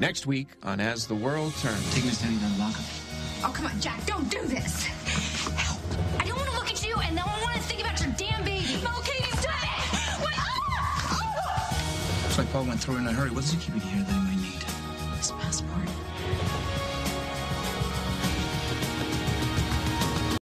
Next week on As the World Turns. Take Miss Teddy down the lockup. Oh, come on, Jack, don't do this. Help. I don't want to look at you, and I don't want to think about your damn baby. No, Katie, stop it! What? Oh! Ah! Looks like Paul went through in a hurry. What does he keep in here that he might need? His passport.